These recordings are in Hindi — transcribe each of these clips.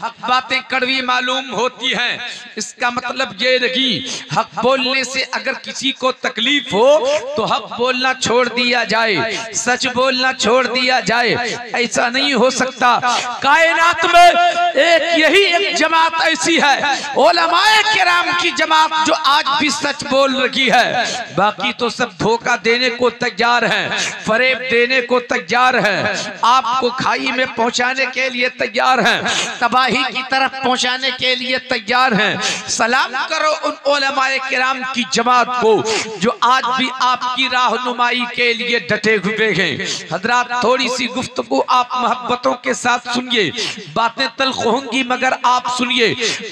हक बातें कड़वी मालूम होती हैं। इसका मतलब ये नहीं हक बोलने से अगर किसी को तकलीफ़ हो तो हक बोलना छोड़ दिया जाए, सच बोलना छोड़ दिया जाए। ऐसा नहीं हो सकता। कायनात में एक यही एक जमात ऐसी है, ओलमाए किराम की जमात जो आज भी सच बोल रही है। बाकी तो सब धोखा देने को तैयार हैं, फरेब देने को तैयार हैं। आपको खाई में पहुँचाने के लिए तैयार हैं, तबाही की तरफ़ पहुँचाने के लिए तैयार हैं। सलाम करो उन किराम की जमात को, जो आज भी आपकी राहनुमाई के लिए डटे हुए हैं। हजरात थोड़ी सी गुफ्तगू आप मोहब्बतों के साथ सुनिए। बातें तल्ख होंगी, मगर आप सुनिए।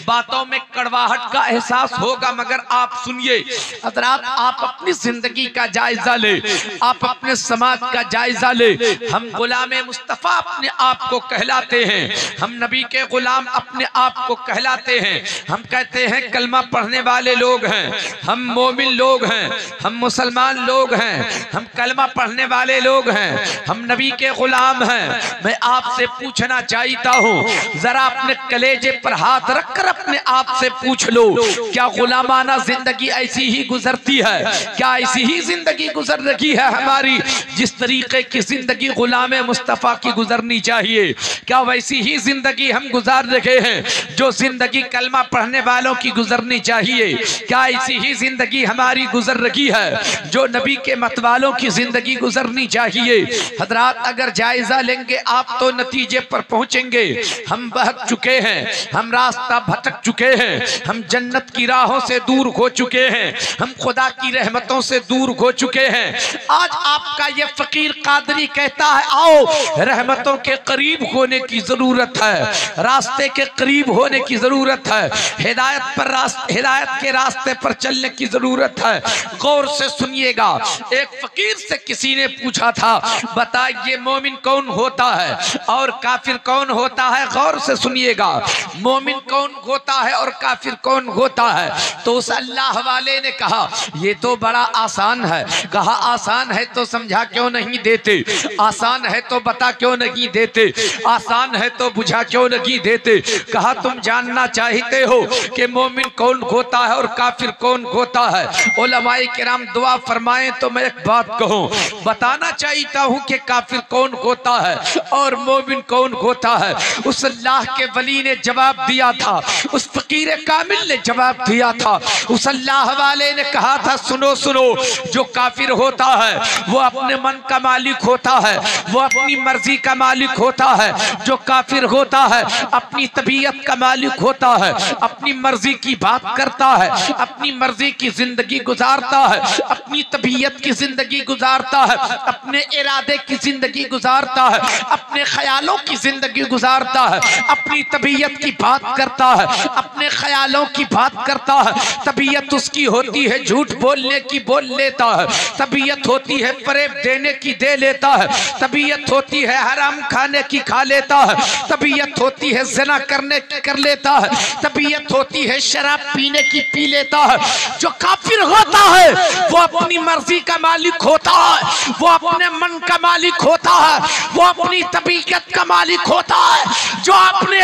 बातों में कड़वाहट का एहसास होगा, मगर आप सुनिए। हजरात, आप अपनी ज़िंदगी का जायजा ले। आप अपने समाज का जायजा ले। हम गुलाम मुस्तफ़ा अपने आप को कहलाते हैं। हम नबी के गुलाम अपने आप को कहलाते हैं। हम कहते हैं, कलमा पढ़ने वाले लोग हैं। हम मोमिन लोग हैं। हम मुसलमान लोग हैं। हम कलमा पढ़ने वाले लोग हैं। हम नबी के गुलाम हैं। मैं आपसे पूछना चाहता हूँ, जरा अपने कलेजे पर हाथ रखकर अपने आप से पूछ लो, क्या गुलामाना ज़िंदगी ऐसी ही गुजरती है? क्या ऐसी ही ज़िंदगी गुजर रही है हमारी, जिस तरीके की ज़िंदगी गुलाम मुस्तफ़ा की गुजरनी चाहिए? क्या वैसी ही ज़िंदगी हम गुजार रहे हैं, जो ज़िंदगी कलमा पढ़ने वालों की गुजरनी चाहिए। क्या ऐसी ही ज़िंदगी हमारी गुजर रही है, जो नबी के मत वालों की ज़िंदगी गुजरनी चाहिए? हजरात, अगर जायजा लेंगे, आप तो नतीजे पर पहुँचेंगे। हम बहक चुके हैं, हम रास्ता भटक चुके हैं, हम जन्नत की राहों से दूर हो चुके हैं, हम खुदा की रहमतों से दूर हो चुके हैं। आज आपका ये फकीर कादरी कहता है, आओ, रहमतों के करीब होने की ज़रूरत है। रास्ते के करीब होने की ज़रूरत है। हिदायत पर रास्ते, हिदायत के रास्ते पर चलने की ज़रूरत है। गौर से सुनिएगा, एक फकीर से किसी ने पूछा था, बताइए मोमिन कौन होता है और काफिर कौन होता है? गौर से सुनिएगा, मोमिन कौन होता है और काफिर कौन होता है? तो उस अल्लाह वाले ने कहा, ये तो बड़ा आसान है। कहा, आसान है तो समझा क्यों नहीं देते? आसान है तो बता क्यों नहीं देते? आसान है तो बुझा क्यों नहीं देते। कहा, तुम जानना चाहते हो कि मोमिन कौन होता है और काफिर कौन होता है? ओलमाए किराम दुआ फरमाए तो मैं एक बात कहूँ। बताना चाहता हूँ कि काफिर कौन होता है और मोमिन कौन होता है। उस अल्लाह के वली ने जवाब दिया था। उस फकीर कामिल ने जवाब दिया था। उस अल्लाह वाले ने कहा था, सुनो सुनो, जो काफिर होता है, वो अपने मन का मालिक होता है, वो अपनी मर्ज़ी का मालिक होता है। जो काफिर होता है अपनी तबीयत का मालिक होता है, अपनी मर्ज़ी की बात करता है, अपनी मर्ज़ी की ज़िंदगी गुजारता है, अपनी तबीयत की ज़िंदगी गुजारता है, अपने इरादे की ज़िंदगी गुजारता है, अपने ख्यालों की ज़िंदगी गुजारता है, अपनी तबीयत की बात करता है, अपने ख्यालों की बात करता है। तबीयत उसकी होती है झूठ बोलने की, बोल लेता है। तबीयत होती है फरेब देने की, दे लेता है। तबीयत होती है हराम खाने की, खा लेता है। तबीयत होती है जना करने कर लेता है, तबीयत होती है, शराब पीने की पी लेता है। जो काफिर होता है, वो अपनी मर्ज़ी का मालिक होता है, वो अपने मन का मालिक होता है, वो अपनी तबीयत का मालिक होता है। जो अपने,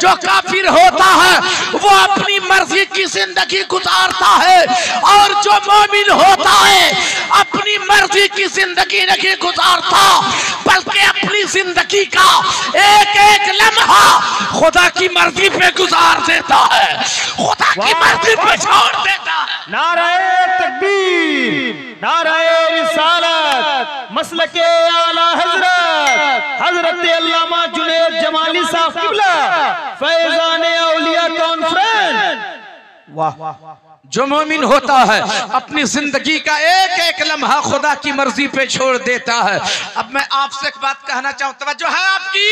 जो काफिर होता है, वो अपनी मर्ज़ी की ज़िंदगी गुजारता है, और जो मोमिन होता है, अपनी मर्ज़ी की ज़िंदगी नहीं गुजारता, बल्कि अपनी ज़िंदगी का एक खुदा की मर्ज़ी पे गुजार देता है। खुदा की मर्ज़ी पे छोड़ देता है। नाराए तकबीर नाराए रिसालत मसल के आला हज़रत हज़रत अल्लामा जुनेद जमाली साहब किबला फैजान औलिया कॉन्फ्रेंस वाह जो मोमिन होता है अपनी ज़िंदगी का एक एक लम्हा खुदा की मर्ज़ी पे छोड़ देता है। अब मैं आपसे एक बात कहना चाहूँ तवज्जो है आपकी?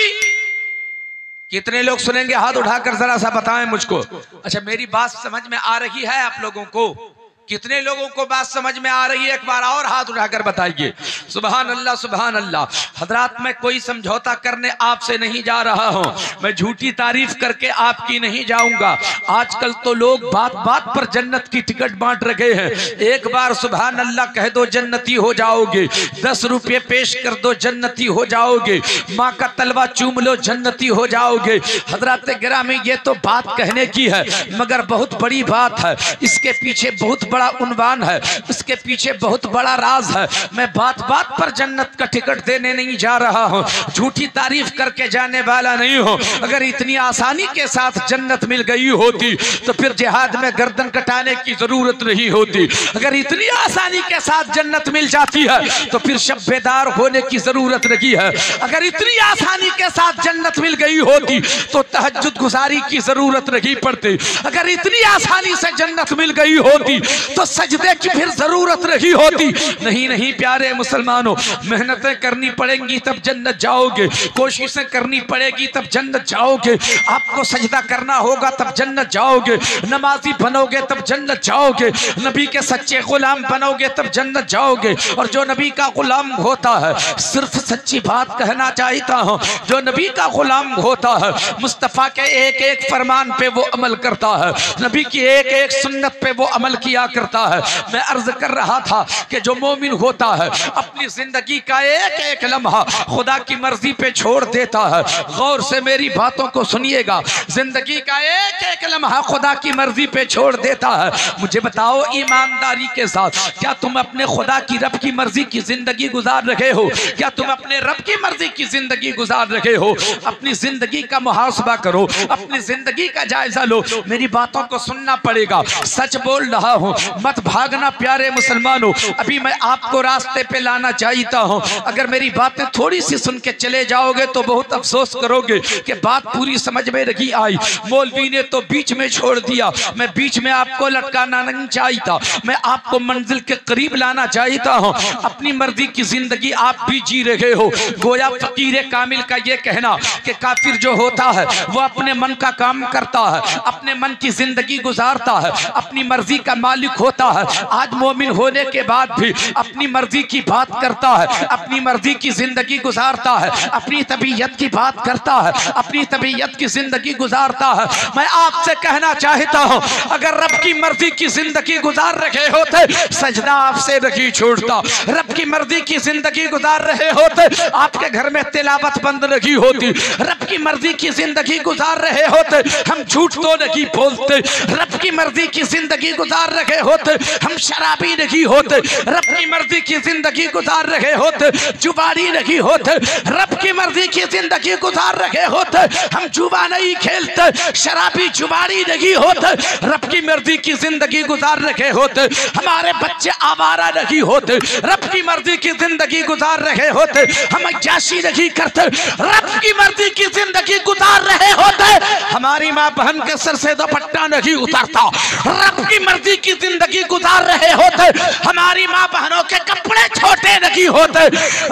कितने लोग सुनेंगे? हाथ उठाकर जरा सा बताएँ मुझको। अच्छा मेरी बात समझ में आ रही है आप लोगों को। कितने लोगों को बात समझ में आ रही है? एक बार और हाथ उठाकर बताइए। सुबहान अल्लाह सुबहान अल्लाह हजरात, मैं कोई समझौता करने आपसे नहीं जा रहा हूँ। मैं झूठी तारीफ़ करके आपकी नहीं जाऊँगा। आजकल तो लोग बात बात पर जन्नत की टिकट बांट रहे हैं। एक बार सुबहान अल्लाह कह दो जन्नती हो जाओगे। दस रुपये पेश कर दो, जन्नती हो जाओगे। माँ का तलवा चूम लो, जन्नती हो जाओगे। हज़रत गिरामी, ये तो बात कहने की है, मगर बहुत बड़ी बात है। इसके पीछे बहुत उनवान है। इसके पीछे बहुत बड़ा राज है। मैं बात बात पर जन्नत का टिकट देने नहीं जा रहा हूँ। झूठी तारीफ़ करके जाने वाला नहीं हूँ। अगर इतनी आसानी के साथ जन्नत मिल गई होती तो फिर जिहाद में गर्दन कटाने की ज़रूरत नहीं होती। अगर इतनी आसानी के साथ जन्नत मिल जाती है तो फिर शब्बेदार होने की ज़रूरत नहीं है। अगर इतनी आसानी के साथ जन्नत मिल गई होती तो तहज्जुद गुजारी की ज़रूरत नहीं पड़ती। अगर इतनी आसानी से जन्नत मिल गई होती तो सजदे की फिर ज़रूरत नहीं होती। नहीं नहीं, प्यारे मुसलमानों, मेहनतें करनी पड़ेंगी तब जन्नत जाओगे। कोशिशें करनी पड़ेगी तब जन्नत जाओगे। आपको सजदा करना होगा तब जन्नत जाओगे। नमाजी बनोगे तब जन्नत जाओगे। नबी के सच्चे गुलाम बनोगे तब जन्नत जाओगे। और जो नबी का गुलाम होता है, सिर्फ़ सच्ची बात कहना चाहता हूँ। जो नबी का गुलाम होता है, मुस्तफ़ा के एक एक फरमान पे वो अमल करता है। नबी की एक एक सुन्नत पे वो अमल किया करता है। मैं अर्ज़ कर रहा था कि जो मोमिन होता है, अपनी ज़िंदगी का एक एक लम्हा खुदा की मर्ज़ी पे छोड़ देता है। गौर से मेरी बातों को सुनिएगा। ज़िंदगी का एक एक लम्हा खुदा की मर्ज़ी पे छोड़ देता है। मुझे बताओ ईमानदारी के साथ, क्या तुम अपने खुदा की रब की मर्ज़ी की ज़िंदगी गुजार रहे हो? क्या तुम अपने रब की मर्ज़ी की ज़िंदगी गुजार रहे हो? अपनी ज़िंदगी का मुहासबा करो, अपनी ज़िंदगी का जायजा लो। मेरी बातों को सुनना पड़ेगा। सच बोल रहा हूँ मत भागना प्यारे मुसलमानों। अभी मैं आपको रास्ते पे लाना चाहता हूँ। अगर मेरी बातें थोड़ी सी सुन के चले जाओगे तो बहुत अफसोस करोगे कि बात पूरी समझ में नहीं आई। मौलवी ने तो बीच में छोड़ दिया। मैं बीच में आपको लटकाना नहीं चाहता। मैं आपको मंजिल के करीब लाना चाहता हूँ। अपनी मर्ज़ी की ज़िंदगी आप भी जी रहे हो। गोया फकीर कामिल का ये कहना कि काफिर जो होता है, वो अपने मन का काम करता है, अपने मन की ज़िंदगी गुजारता है, अपनी मर्ज़ी का मालिक होता है, आज मोमिन होने के बाद भी अपनी मर्ज़ी की बात करता है, अपनी मर्ज़ी की ज़िंदगी गुजारता है, अपनी तबीयत की बात करता है, अपनी तबीयत की ज़िंदगी गुजारता है। मैं आपसे कहना चाहता हूँ, अगर रब की मर्ज़ी की ज़िंदगी गुजार रहे होते, सजदा आपसे नहीं छोड़ता रब की मर्ज़ी की ज़िंदगी गुजार रहे होते, आपके घर में तिलावत बंद नहीं होती। रब की मर्ज़ी की ज़िंदगी गुजार रहे होते, हम झूठ तो नहीं बोलते। रब की मर्ज़ी की ज़िंदगी गुजार रहे होते, हम शराबी नहीं होते, रब की मर्ज़ी की ज़िंदगी गुजार रहे होते, जुबानी नहीं होते, रब की मर्ज़ी की ज़िंदगी गुजार रहे होते, हम जुबा नहीं खेलते, शराबी जुबानी नहीं होते, रब की मर्ज़ी की ज़िंदगी गुजार रहे होते, हमारे बच्चे आवारा नहीं होते, रब की मर्ज़ी की ज़िंदगी गुजार रहे होते, हम जाशी नहीं करते, रब की मर्ज़ी की ज़िंदगी गुजार रहे होते, हमारी माँ बहन के सर से दोपट्टा नहीं उतरता, रब की मर्ज़ी की ज़िंदगी गुजार रहे होते, हमारी माँ बहनों के कपड़े छोटे नहीं होते,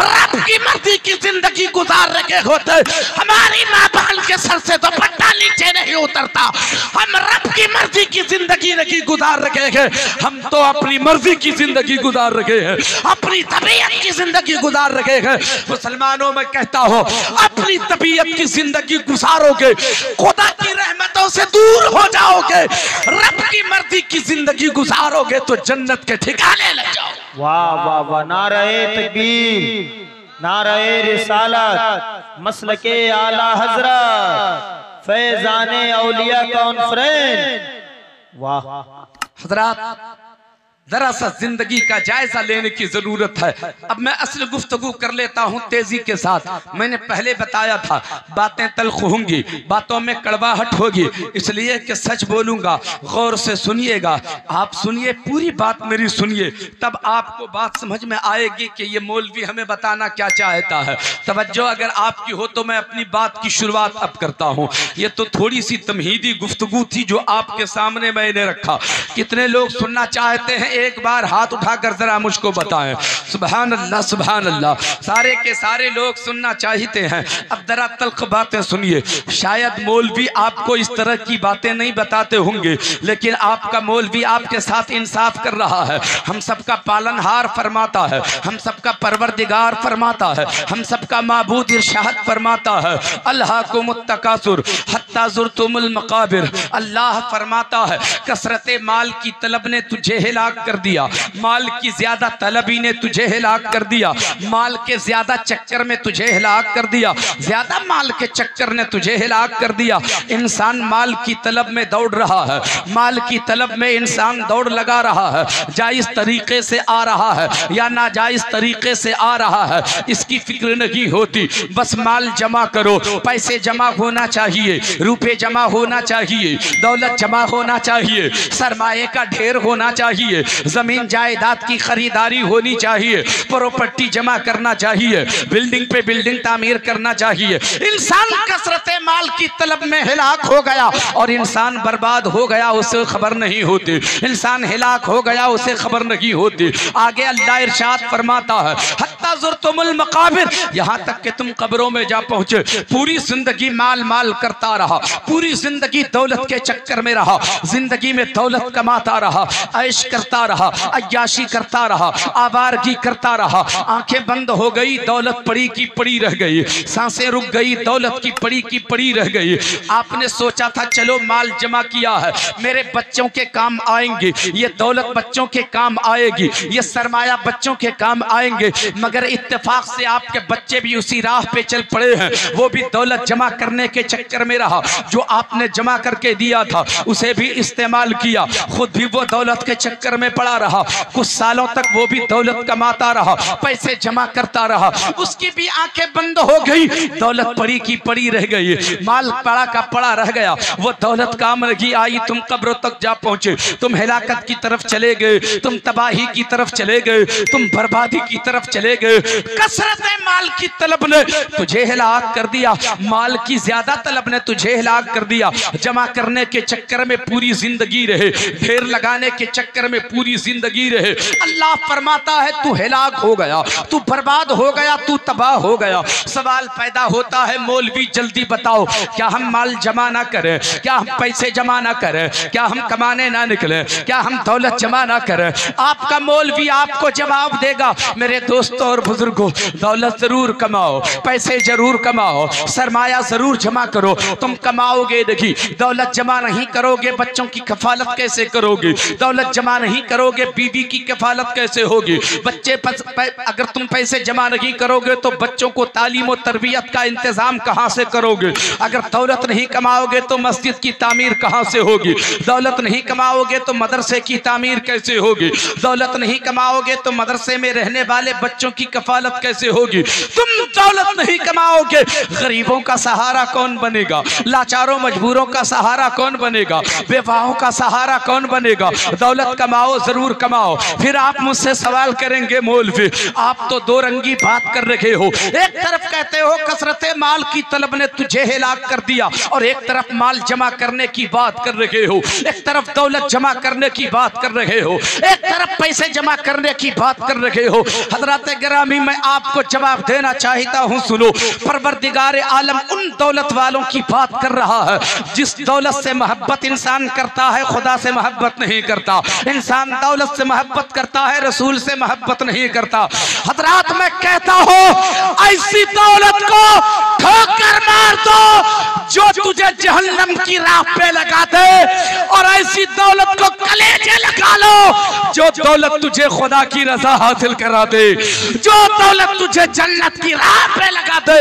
रब की मर्ज़ी की ज़िंदगी गुजार रहे होते, हमारी माँ बहन के सर से दुपट्टा नीचे नहीं उतरता, हम रब की मर्ज़ी की ज़िंदगी नहीं गुजार रहे हैं, हम तो अपनी मर्ज़ी की ज़िंदगी गुजार रहे हैं, अपनी तबीयत की ज़िंदगी गुजार रहे हैं, मुसलमानों में कहता हूँ, अपनी तबीयत की ज़िंदगी गुजारोगे, खुदा की रहमतों से दूर हो जाओगे, रब की मर्ज़ी की ज़िंदगी गुजारोगे तो जन्नत के ठिकाने लग जाओ। वाह वाह वाह। नारे तकबीर नारे रिसालत मसल के आला हजरा फैजान औलिया कॉन्फ्रेंस वाह। हजरात जरा सा ज़िंदगी का जायजा लेने की ज़रूरत है। अब मैं असल गुफ्तगु कर लेता हूँ तेज़ी के साथ। मैंने पहले बताया था, बातें तलख होंगी, बातों में कड़वाहट होगी। इसलिए कि सच बोलूँगा, गौर से सुनिएगा। आप सुनिए, पूरी बात मेरी सुनिए। तब आपको बात समझ में आएगी कि ये मौलवी हमें बताना क्या चाहता है। तवज्जो अगर आपकी हो तो मैं अपनी बात की शुरुआत अब करता हूँ। ये तो थोड़ी सी तमहीदी गुफ्तगु थी जो आपके सामने मैंने रखा। कितने लोग सुनना चाहते हैं एक बार हाथ उठाकर जरा मुझको बताएँ। सुबहान अल्लाह सुबहान अल्लाह सारे के सारे लोग सुनना चाहते हैं। अब जरा तल्ख बातें सुनिए। शायद मौलवी आपको इस तरह की बातें नहीं बताते होंगे, लेकिन आपका मौलवी आपके साथ इंसाफ कर रहा है। हम सबका पालनहार फरमाता है। हम सबका परवरदिगार फरमाता है। हम सबका माबूद इरशाद फरमाता है। अल्लाह को मुतकासुर हत्ताजुर तुमुल अल्लाह फरमाता है, कसरत माल की तलब ने तुझे हिलाक कर दिया। माल की ज़्यादा तलबी ने तुझे हिलाक कर दिया। माल के ज़्यादा चक्कर में तुझे हिलाक कर दिया। ज़्यादा माल के चक्कर ने तुझे हिलाक कर दिया। इंसान माल की तलब में दौड़ रहा है। माल की तलब में इंसान दौड़ लगा रहा है। जायज़ तरीके से आ रहा है या नाजायज तरीके से आ रहा है, इसकी फ़िक्र नहीं होती। बस माल जमा करो। पैसे जमा होना चाहिए। रुपए जमा होना चाहिए। दौलत जमा होना चाहिए। सरमाए का ढेर होना चाहिए। ज़मीन जायदाद की खरीदारी होनी चाहिए प्रॉपर्टी जमा करना चाहिए बिल्डिंग पे बिल्डिंग तामीर करना चाहिए। इंसान कसरत माल की तलब में हिलाक हो गया और इंसान बर्बाद हो गया, उसे खबर नहीं होती। इंसान हिलाक हो गया, उसे खबर नहीं होती। आगे अल्लाह इरशाद फरमाता है मकाबिर। यहाँ तक कि तुम कब्रों में जा पहुँचे, पूरी ज़िंदगी माल माल करता रहा, पूरी ज़िंदगी दौलत के चक्कर में रहा, ज़िंदगी में दौलत कमाता रहा, ऐश करता रहा अयाशी करता रहा, आवारगी करता रहा, आँखें बंद हो गई, दौलत पड़ी की पड़ी रह गई, साँसें रुक गई, दौलत की पड़ी की पड़ी रह गई। आपने सोचा था, चलो माल जमा किया है, मेरे बच्चों के काम आएँगे, ये दौलत बच्चों के काम आएगी, ये सरमाया बच्चों के काम आएँगे, मगर इत्तेफाक से आपके बच्चे भी उसी राह पे चल पड़े हैं, वो भी दौलत जमा करने के चक्कर में रहा। जो आपने जमा करके दिया था, उसे भी इस्तेमाल किया। खुद भी वो दौलत के चक्कर में पड़ा रहा। कुछ सालों तक वो भी दौलत कमाता रहा, पैसे जमा करता रहा। उसकी भी आँखें बंद हो गई, दौलत पड़ी की पड़ी रह गई। माल पड़ा का पड़ा रह गया। वो दौलत काम लगी आई, तुम कब्रों तक जा पहुँचे। तुम हिलाकत की तरफ़ चले गए, तुम तबाही की तरफ़ चले गए, तुम बर्बादी की तरफ़ चले गए। कसरत माल की तलब ने तुझे हिलाक कर दिया। माल की ज़्यादा तलब ने तुझे हिलाक कर दिया। जमा करने के चक्कर में पूरी ज़िंदगी रहे। लगाने के चक्कर में पूरी ज़िंदगी रहे। अल्लाह फरमाता है, तू हिलाक हो गया। तू बर्बाद हो गया, तू तबाह हो गया। सवाल पैदा होता है, मौलवी जल्दी बताओ, क्या हम माल जमा ना करें? क्या हम पैसे जमा ना करें? क्या हम कमाने ना निकले? क्या हम दौलत जमा ना करें? आपका मौलवी आपको जवाब देगा, मेरे दोस्तों और बुज़ुर्गों दौलत ज़रूर कमाओ पैसे ज़रूर कमाओ सरमाया ज़रूर जमा करो। तुम कमाओगे नहीं दौलत जमा नहीं करोगे बच्चों की कफालत कैसे करोगे? दौलत जमा नहीं करोगे बीवी की कफालत कैसे होगी? बच्चे पस, पै, अगर तुम पैसे जमा नहीं करोगे तो बच्चों को तालीम और तरबियत का इंतज़ाम कहाँ से करोगे? अगर दौलत नहीं कमाओगे तो मस्जिद की तामीर कहाँ से होगी? दौलत नहीं कमाओगे तो मदरसे की तामीर कैसे होगी? दौलत नहीं कमाओगे तो मदरसे में रहने वाले बच्चों की कफालत कैसे होगी? तुम दौलत नहीं कमाओगे। गरीबों का सहारा कौन बनेगा? लाचारों, मजबूरों का सहारा कौन बनेगा? बेवाहों का सहारा कौन बनेगा? दौलत कमाओ, ज़रूर कमाओ। फिर आप मुझसे सवाल करेंगे, मौलवी, आप तो दो रंगी बात कर रहे हो। एक तरफ़ कहते हो, कसरत माल की तलब ने तुझे हिलाक कर दिया, और एक तरफ़ माल जमा करने की बात कर रहे हो। एक तरफ़ दौलत जमा करने की बात कर रहे हो। एक तरफ़ पैसे जमा करने की बात कर रहे हो। हज़रत ग्रामी मैं आपको जवाब देना चाहता हूँ, सुनो। परवरदिगार आलम उन दौलत वालों की बात कर रहा है, जिस दौलत से मोहब्बत इंसान करता है, खुदा से मोहब्बत नहीं करता। इंसान दौलत से मोहब्बत करता है, रसूल से मोहब्बत नहीं करता। हजरात, मैं कहता हूँ, ऐसी दौलत को ठोकर मार दो, जो तुझे जहन्नम की राह पे लगा दे। और ऐसी दौलत को कलेजे लगा लो, जो दौलत तुझे खुदा की रजा हासिल करा दे। जो दौलत तुझे जन्नत की राह पे लगा दे,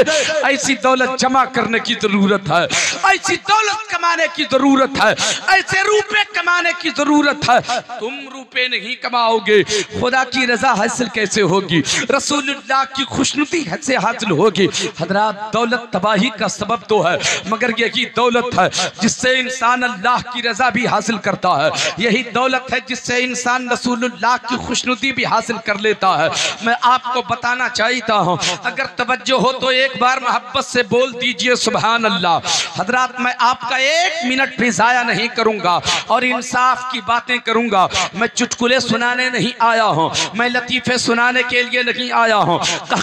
ऐसी दौलत जमा करने की ज़रूरत है। ऐसी दौलत कमाने की ज़रूरत है। ऐसे रुपए कमाने की ज़रूरत है। तुम रुपए नहीं कमाओगे। खुदा की रजा हासिल कैसे होगी? रसूलुल्लाह की खुशनुदी हासिल होगी? हजरात दौलत तबाही का सबब तो है, मगर यही दौलत है जिससे इंसान अल्लाह की रजा भी हासिल करता है। यही दौलत है जिससे इंसान रसूलुल्लाह की खुशनुदी भी हासिल कर लेता है। मैं आपको बताना चाहता हूँ, अगर तवज्जो हो तो एक बार मोहब्बत से बोल दीजिए सुबहान अल्लाह हजरात, मैं आपका एक मिनट भी जाया नहीं करूँगा और इंसाफ की बातें करूँगा। मैं चुटकुले सुनाने नहीं आया हूँ, मैं लतीफ़े सुनाने के लिए नहीं आया हूँ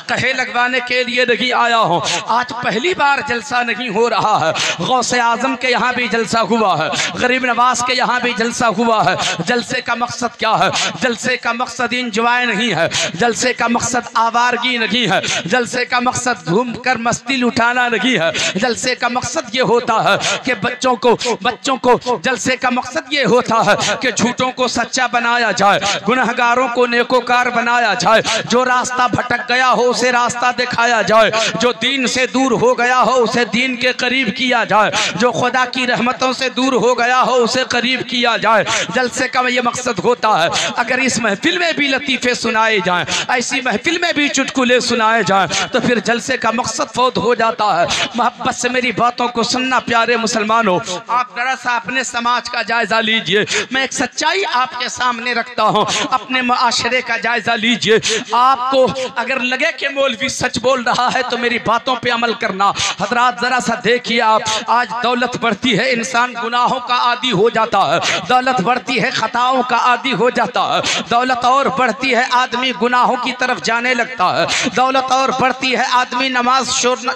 कहे लगवाने के लिए नहीं आया हूँ। आज पहली बार जलसा नहीं हो रहा है। गौसे आज़म के यहाँ भी जलसा हुआ है। गरीब नवाज़ के यहाँ भी जलसा हुआ है। जलसे का मकसद क्या है? जलसे का मकसद इंजॉय नहीं है। जलसे का मकसद आवारगी नहीं है। जलसे का मकसद घूम कर मस्ती लुटाना नहीं है। जलसे का मकसद ये होता है कि बच्चों को बच्चों को जलसे का मकसद ये होता है कि झूठों को सच्चा बनाया जाए, गुनहगारों को नेकोकार बनाया जाए, जो रास्ता भटक गया हो उसे रास्ता दिखाया जाए, जो दीन से दूर हो गया हो, उसे दीन के करीब किया जाए। जो खुदा की रहमतों से दूर हो गया हो, उसे करीब किया जाए। जलसे का ये मकसद होता है, अगर इस महफिल में भी लतीफ़े सुनाए जाएँ, ऐसी महफिल में भी चुटकुले सुनाए जाएँ तो फिर जलसे का मकसद फौत हो जाता है। मोहब्बत से मेरी बातों को सुनना, प्यारे मुसलमानों, आप जरा सा अपने समाज का जायजा लीजिए। मैं एक सच्चाई आपके सामने रखता हूँ, अपने माशरे का जायजा लीजिए। आपको अगर लगे कि मौलवी सच बोल रहा है तो मेरी बातों पे अमल करना। हजरात, जरा सा देखिए आप, आज दौलत बढ़ती है, इंसान गुनाहों का आदि हो जाता है। दौलत बढ़ती है, खताओं का आदि हो जाता है। दौलत और बढ़ती है, आदमी गुनाहों की तरफ़ जाने लगता है। दौलत और बढ़ती है, आदमी नमाज़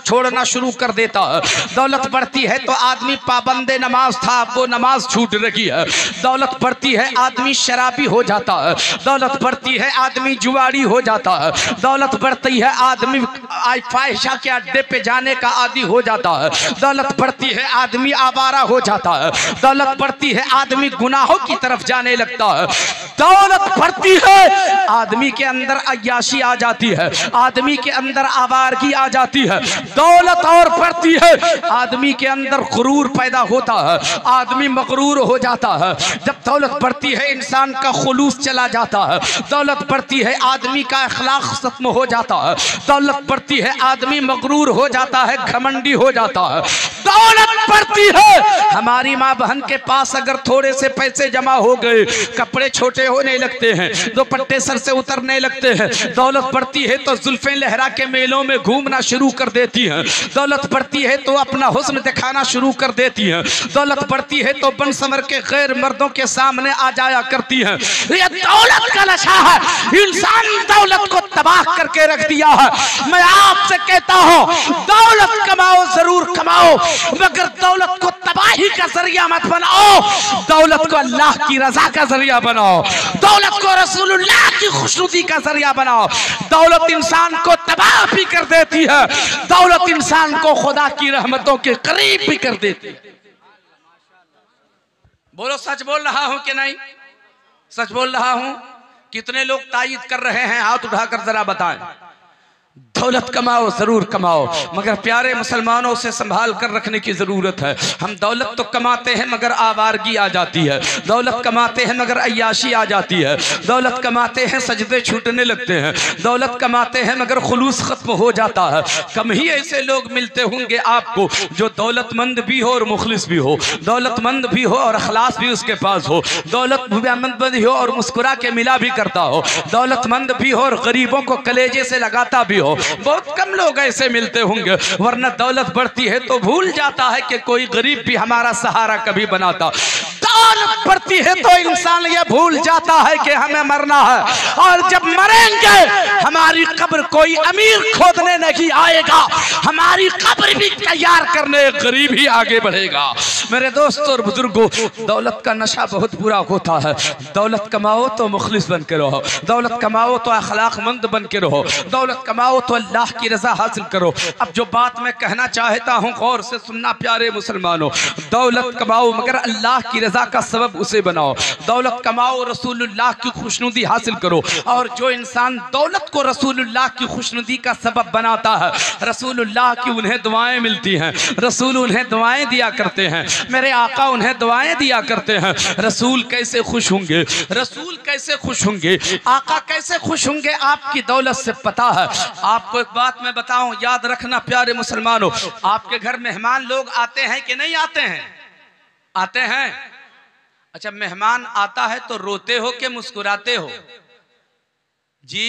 छोड़ना शुरू कर देता है। दौलत बढ़ती है तो आदमी पाबंद नमाज़ था वो नमाज़ छूट रही है। दौलत बढ़ती है, आदमी शराबी हो जाता है। दौलत बढ़ती है, आदमी जुआरी हो जाता है। दौलत बढ़ती है, आदमी फाहिशा के अड्डे पे जाने का आदि हो जाता है। दौलत बढ़ती है, आदमी आवारा हो जाता है। दौलत बढ़ती है, आदमी गुनाहों की तरफ़ जाने लगता है। दौलत बढ़ती है। आदमी के अंदर अयाशी आ जाती है। आदमी के अंदर आवारगी आ जाती है। दौलत और बढ़ती है। आदमी के अंदर गुरूर पैदा होता है। आदमी मकरूर हो जाता है। जब दौलत बढ़ती है, इंसान का खुलूस चला जाता है। दौलत बढ़ती है, आदमी का अखलाक खत्म हो जाता है। दौलत बढ़ती है, आदमी मकरूर हो जाता है, घमंडी हो जाता है। दौलत बढ़ती है। हमारी माँ बहन के पास अगर थोड़े से पैसे जमा हो गए, कपड़े छोटे होने लगते हैं, दो पट्टे सर से उतरने लगते हैं। दौलत बढ़ती है तो जुल्फे लहरा के मेलों में घूमना शुरू कर देती हैं। दौलत बढ़ती है तो अपना हुस्न दिखाना शुरू कर देती हैं। दौलत बढ़ती है तो बन समर के गैर मर्दों के सामने आ जाया करती हैं। ये दौलत का नशा है। इंसान दौलत को तबाह करके रख दिया है। मैं आपसे कहता हूँ, दौलत कमाओ, ज़रूर कमाओ, मगर दौलत को तबाही का ज़रिया मत बनाओ। दौलत को अल्लाह की रजा का ज़रिया बनाओ। दौलत को रसूलुल्लाह की खुशनुदी का ज़रिया बनाओ। दौलत इंसान को तबाह भी कर देती है। दौलत इंसान को खुदा की रहमतों के करीब भी कर देती है। बोलो, सच बोल रहा हूँ कि नहीं? सच बोल रहा हूँ? कितने लोग तायद कर रहे हैं? हाथ उठाकर जरा बताएँ। दौलत कमाओ, ज़रूर कमाओ। मगर प्यारे मुसलमानों से संभाल कर रखने की ज़रूरत है। हम दौलत तो कमाते हैं, मगर आवारगी आ जाती है। दौलत कमाते हैं, मगर अयाशी आ जाती है। दौलत कमाते हैं, सजदे छूटने लगते हैं। दौलत कमाते हैं, मगर खुलूस ख़त्म हो जाता है। कम ही ऐसे लोग मिलते होंगे आपको, जो दौलतमंद भी हो और मुखलिस भी हो। दौलतमंद भी हो और अखलास भी उसके पास हो। दौलतमंद भी हो और मुस्कुरा के मिला भी करता हो। दौलतमंद भी हो और गरीबों को कलेजे से लगाता भी हो। बहुत कम लोग ऐसे मिलते होंगे, वरना दौलत बढ़ती है तो भूल जाता है कि कोई गरीब भी हमारा सहारा कभी बनाता। दौलत बढ़ती है तो इंसान ये भूल जाता है कि हमें मरना है। और जब मरेंगे, हमारी कब्र कोई अमीर खोदने नहीं आएगा। हमारी कब्र भी तैयार करने गरीब ही आगे बढ़ेगा। मेरे दोस्तों और बुज़ुर्गों, दौलत का नशा बहुत बुरा होता है। दौलत कमाओ तो मुखलिस बन के रहो। दौलत कमाओ तो अखलाकमंद बन के रहो। दौलत कमाओ तो अल्लाह की रजा हासिल करो। अब जो बात मैं कहना चाहता हूँ, गौर से सुनना, प्यारे मुसलमानों, दौलत कमाओ मगर अल्लाह की रजा का सबब उसे बनाओ। दौलत कमाओ, रसूलुल्लाह की खुशनुदी हासिल करो। और जो इंसान दौलत को रसूलुल्लाह की खुशनुदी का सबब बनाता है, रसूलुल्लाह की उन्हें दुआएँ मिलती हैं। रसूल उन्हें दुआएँ दिया करते हैं। मेरे आका उन्हें दुआएँ दिया करते हैं। रसूल कैसे खुश होंगे? रसूल कैसे खुश होंगे? आका कैसे खुश होंगे? आपकी दौलत से पता है। आपको एक बात मैं बताऊँ, याद रखना प्यारे मुसलमानों, आपके घर मेहमान लोग आते हैं कि नहीं आते हैं? आते हैं। अच्छा मेहमान आता है तो रोते हो के मुस्कुराते हो? जी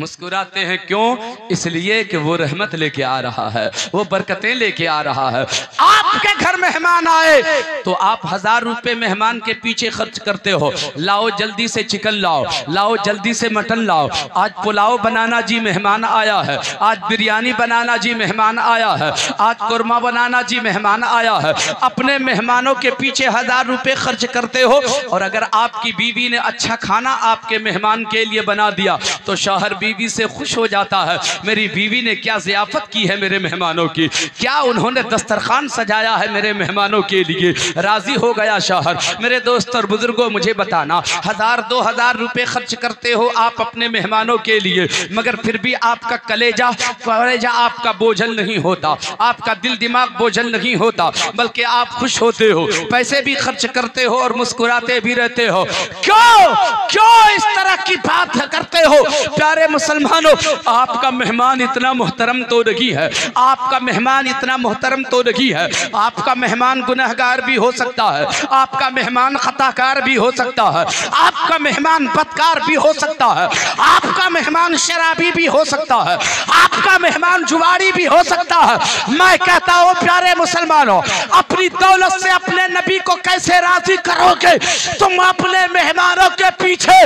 मुस्कुराते हैं, क्यों? इसलिए कि वो रहमत लेके आ रहा है, वो बरकतें लेके आ रहा है। आपके घर मेहमान आए तो आप हज़ार रुपए मेहमान के पीछे खर्च करते हो। लाओ, जल्दी से चिकन लाओ लाओ, जल्दी से मटन लाओ। आज पुलाव बनाना जी मेहमान आया है, आज बिरयानी बनाना जी मेहमान आया है, आज कुरमा बनाना जी मेहमान आया है। अपने मेहमानों के पीछे हज़ार रुपए खर्च करते हो, और अगर आपकी बीवी ने अच्छा खाना आपके मेहमान के लिए बना दिया तो शौहर बीवी से खुश हो जाता है। मेरी बीवी ने क्या जियाफत की है मेरे मेहमानों की? क्या उन्होंने दस्तरखान सजाया है मेरे मेहमानों के लिए? राज़ी हो गया शौहर। मेरे दोस्त और बुज़ुर्गों, मुझे बताना। हज़ार, दो हज़ार रुपए खर्च करते हो आप अपने मेहमानों के लिए, मगर फिर भी आपका कलेजा कलेजा आपका बोझल नहीं होता। आपका दिल दिमाग बोझल नहीं होता, बल्कि आप खुश होते हो। पैसे भी खर्च करते हो और मुस्कुराते भी रहते हो। क्यों? क्यों इस तरह की बात करते हो? प्यारे मुसलमानों, आपका मेहमान इतना मोहतरम तो नहीं है। आपका मेहमान इतना मोहतरम तो नहीं है। आपका मेहमान गुनहगार भी हो सकता है। आपका मेहमान खताकार भी हो सकता है। आपका मेहमान बदकार भी हो सकता है। आपका मेहमान शराबी भी हो सकता है। आपका मेहमान जुआरी भी हो सकता है। मैं कहता हूँ, प्यारे मुसलमानों, अपनी दौलत से अपने नबी को कैसे राज़ी करोगे? तुम अपने मेहमानों के पीछे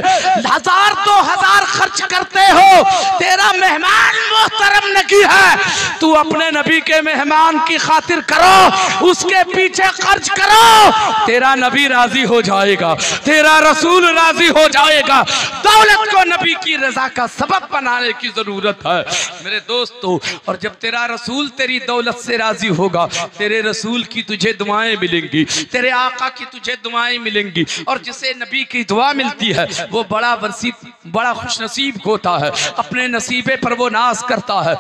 हज़ार दो हज़ार खर्च करते हो, तेरा मेहमान मोहतरम नहीं है। तू अपने नबी के मेहमान की खातिर करो, उसके पीछे खर्च करो। तेरा नबी राज़ी हो जाएगा, तेरा रसूल राज़ी हो जाएगा। दौलत को नबी की रजा का सबब बनाने की ज़रूरत है। मेरे दोस्तों, और जब तेरा रसूल तेरी दौलत से राज़ी होगा, तेरे रसूल की तुझे दुआएँ मिलेंगी, तेरे आका की तुझे दुआएँ मिलेंगी, और जिसे नबी की दुआ मिलती है, वो बड़ा बड़ा खुश नसीब होता है। अपने नसीबे पर वो नाज करता है।